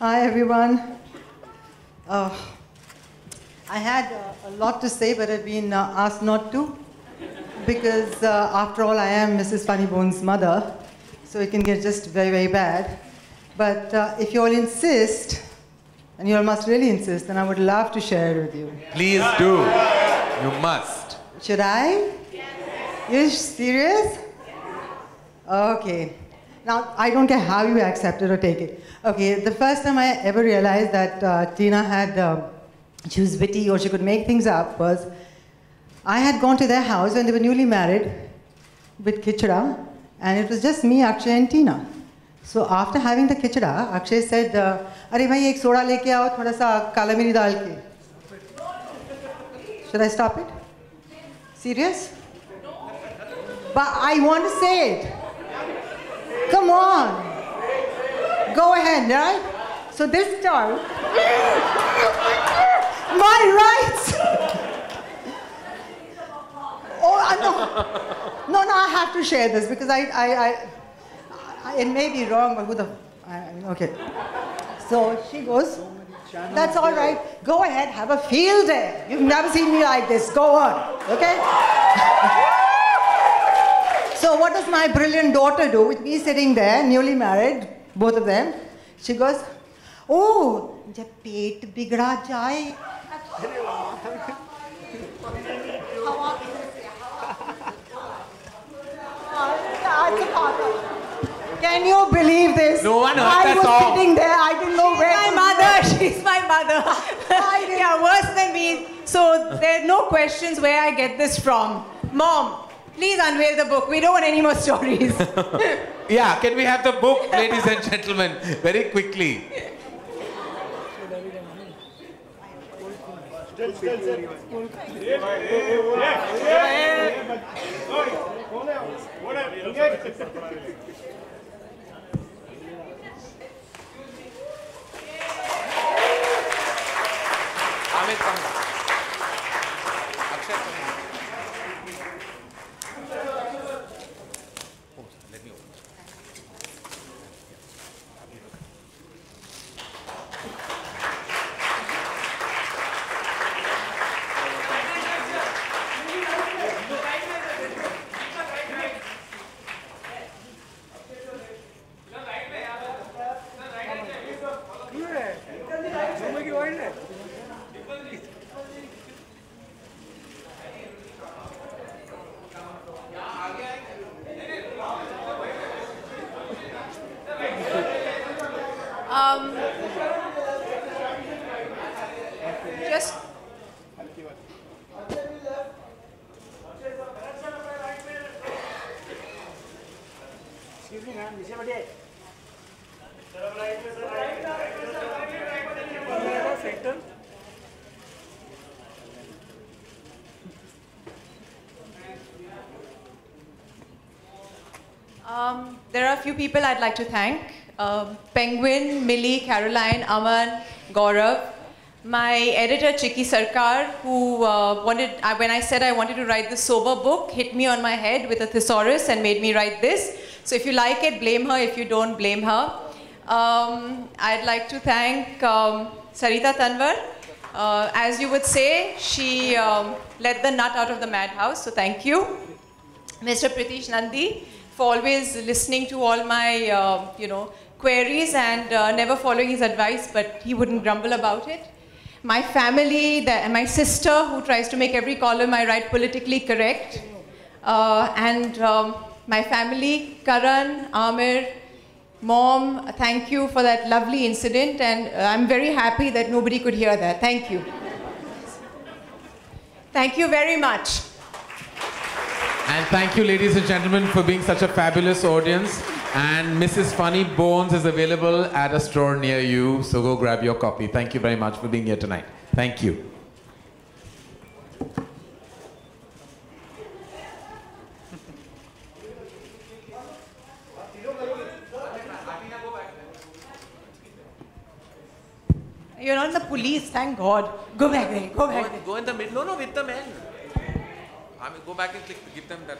Hi, everyone. Uh, I had uh, a lot to say, but I've been uh, asked not to. Because, uh, after all, I am Mrs. Funnybone's mother, so it can get just very, very bad. But uh, if you all insist, and you all must really insist, then I would love to share it with you. Please do. You must. Should I? You're serious? Okay. Now, I don't care how you accept it or take it. Okay, the first time I ever realized that uh, Tina had, uh, she was witty or she could make things up was, I had gone to their house when they were newly married with Kichara, and it was just me, Akshay, and Tina. So after having the Kichara, Akshay said, uh, अरे भाई एक soda लेके आओ थोड़ा सा काला मिरी डाल के. Should I stop it? Serious? But I want to say it. Come on. Go ahead, right? So this time, my rights. oh, I no. No, no, I have to share this because I, I, I, I it may be wrong, but who the, I- okay. So she goes, that's all right. Go ahead, have a field day. You've never seen me like this. Go on, okay? So what does my brilliant daughter do with me sitting there, newly married, both of them? She goes, oh, जब पेट बिगड़ा जाए Can you believe this? No one heard I that was song. sitting there, I didn't know She's where my to mother. look. She's my mother. yeah, worse than me. So there are no questions where I get this from. Mom, please unveil the book. We don't want any more stories. Yeah, can we have the book, ladies and gentlemen, very quickly? Amit, come. Akshay, come in. Oh, let me open. Um, just Um, there are a few people I'd like to thank. Um, Penguin, Millie, Caroline, Aman, Gaurav. My editor, Chiki Sarkar, who uh, wanted, I when I said I wanted to write the sober book, hit me on my head with a thesaurus and made me write this. So if you like it, blame her. If you don't, blame her. Um, I'd like to thank um, Sarita Tanwar. Uh, as you would say, she um, let the nut out of the madhouse, so thank you. Mr. Pritish Nandi for always listening to all my, uh, you know, queries and uh, never following his advice, but he wouldn't grumble about it. My family, the, my sister, who tries to make every column I write politically correct, uh, and um, my family, Karan, Aamir, mom, thank you for that lovely incident, and uh, I'm very happy that nobody could hear that. Thank you. Thank you very much. And thank you, ladies and gentlemen, for being such a fabulous audience. And Mrs. Funnybones is available at a store near you, so go grab your copy. Thank you very much for being here tonight. Thank you. You're not the police, thank God. Go back there, go back there. Go in the middle. No, no, with the men. I mean, go back and click, give them that.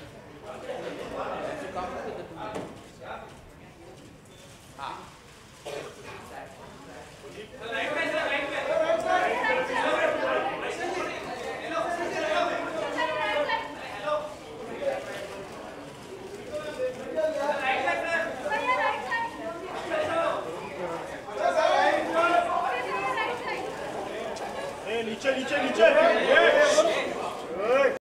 नीचे नीचे नीचे